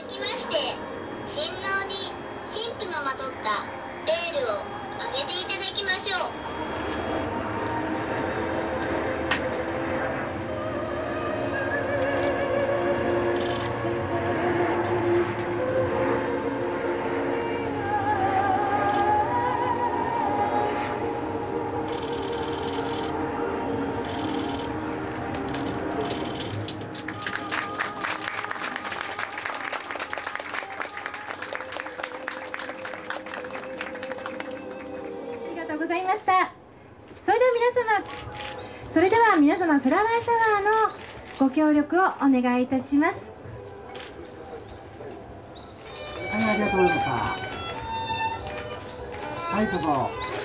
続きまして。ざいました。それでは皆様、それでは皆様フラワーシャワーのご協力をお願いいたします。はい、ありがとうございました。はい、どうぞ。